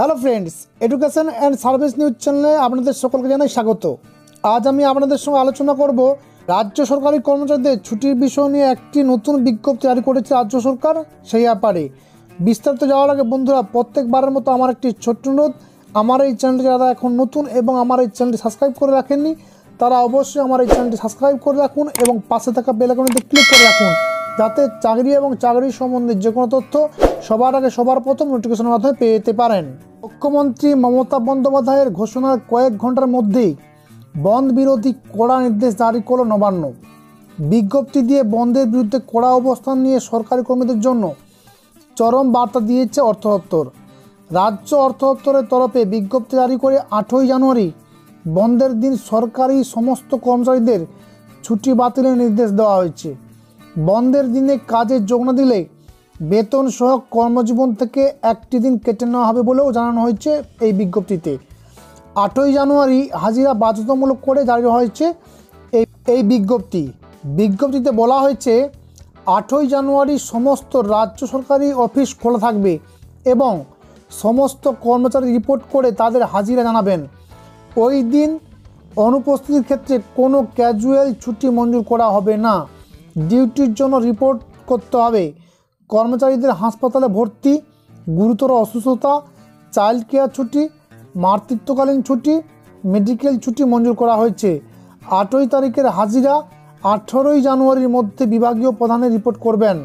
Hello friends education and service news চ্যানেলে আপনাদের সকলকে জানাই স্বাগত। আজ আমি আপনাদের সঙ্গে আলোচনা করব রাজ্য সরকারি কর্মচারীদের ছুটির বিষয় নিয়ে একটি নতুন বিজ্ঞপ্তি জারি করেছে রাজ্য সরকার সেই ব্যাপারে। বিস্তারিত যাওয়ার আগে বন্ধুরা, প্রত্যেকবারের মতো আমার একটি ছোট্ট অনুরোধ। আমার এই চ্যানেলটি যারা এখন নতুন এবং আমার এই চ্যানেলটি সাবস্ক্রাইব করে রাখেননি, তারা অবশ্যই আমার এই চ্যানেলটি সাবস্ক্রাইব করে রাখুন এবং পাশে থাকা বেলাকনিতে ক্লিক করে রাখুন। যাতে চাকরি এবং চাকরির সম্বন্ধে যে কোনো তথ্য সবার আগে সবার প্রথম নোটিফিকেশনের মাধ্যমে পেয়ে পারেন। মুখ্যমন্ত্রী মমতা বন্দ্যোপাধ্যায়ের ঘোষণার কয়েক ঘণ্টার মধ্যেই বন্ধ বিরোধী কড়া নির্দেশ জারি করল নবান্ন। বিজ্ঞপ্তি দিয়ে বন্ধের বিরুদ্ধে কড়া অবস্থান নিয়ে সরকারি কর্মীদের জন্য চরম বার্তা দিয়েছে অর্থ দপ্তর। রাজ্য অর্থ দপ্তরের তরফে বিজ্ঞপ্তি জারি করে আটই জানুয়ারি বন্ধের দিন সরকারি সমস্ত কর্মচারীদের ছুটি বাতিলের নির্দেশ দেওয়া হয়েছে। বন্ধের দিনে কাজে যোগ না দিলে বেতন সহ কর্মজীবন থেকে একটি দিন কেটে নেওয়া হবে বলেও জানানো হয়েছে এই বিজ্ঞপ্তিতে। আটই জানুয়ারি হাজিরা বাধ্যতামূলক করে জারি হয়েছে এই এই বিজ্ঞপ্তি। বিজ্ঞপ্তিতে বলা হয়েছে, আটই জানুয়ারি সমস্ত রাজ্য সরকারি অফিস খোলা থাকবে এবং সমস্ত কর্মচারী রিপোর্ট করে তাদের হাজিরা জানাবেন। ওই দিন অনুপস্থিতির ক্ষেত্রে কোনো ক্যাজুয়াল ছুটি মঞ্জুর করা হবে না। ডিউটির জন্য রিপোর্ট করতে হবে। কর্মচারীদের হাসপাতালে ভর্তি, গুরুতর অসুস্থতা, চাইল্ড কেয়ার ছুটি, মাতৃত্বকালীন ছুটি, মেডিকেল ছুটি মঞ্জুর করা হয়েছে। আটই তারিখের হাজিরা আঠেরোই জানুয়ারির মধ্যে বিভাগীয় প্রধানের রিপোর্ট করবেন।